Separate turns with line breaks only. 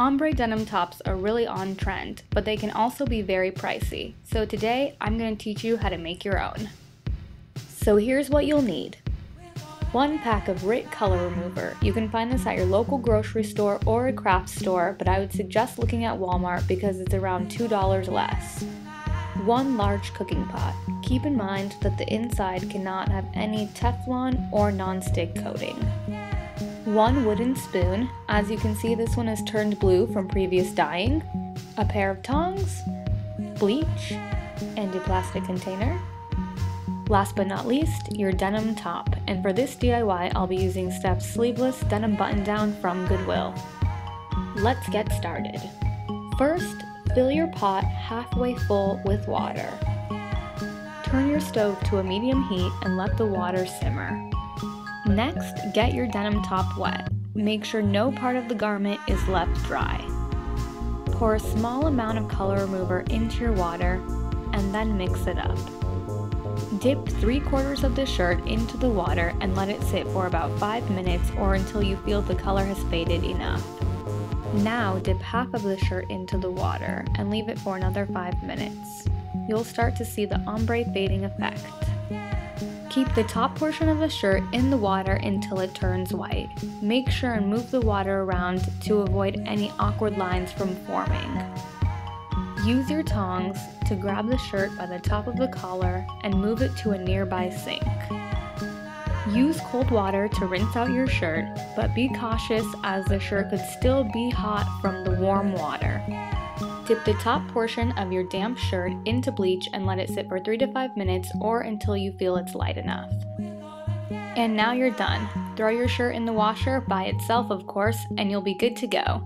Ombre denim tops are really on trend, but they can also be very pricey. So today, I'm going to teach you how to make your own. So here's what you'll need. One pack of RIT Color Remover. You can find this at your local grocery store or a craft store, but I would suggest looking at Walmart because it's around $2 less. One large cooking pot. Keep in mind that the inside cannot have any Teflon or non-stick coating. One wooden spoon, as you can see this one is turned blue from previous dyeing, a pair of tongs, bleach, and a plastic container. Last but not least, your denim top, and for this DIY I'll be using Steph's sleeveless denim button down from Goodwill. Let's get started. First, Fill your pot halfway full with water. Turn your stove to a medium heat and let the water simmer. Next, get your denim top wet. Make sure no part of the garment is left dry. Pour a small amount of color remover into your water and then mix it up. Dip 3 quarters of the shirt into the water and let it sit for about 5 minutes or until you feel the color has faded enough. Now dip half of the shirt into the water and leave it for another 5 minutes. You'll start to see the ombre fading effect. Keep the top portion of the shirt in the water until it turns white. Make sure and move the water around to avoid any awkward lines from forming. Use your tongs to grab the shirt by the top of the collar and move it to a nearby sink. Use cold water to rinse out your shirt, but be cautious as the shirt could still be hot from the warm water. Dip the top portion of your damp shirt into bleach and let it sit for 3 to 5 minutes or until you feel it's light enough. And now you're done. Throw your shirt in the washer by itself, of course, and you'll be good to go.